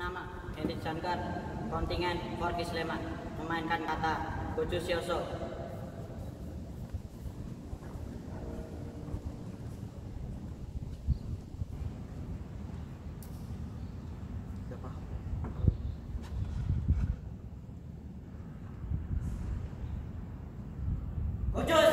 Nama Hendrik Jangkar, kontingen Forki Sleman, memainkan kata Bojo Sioso. Bojo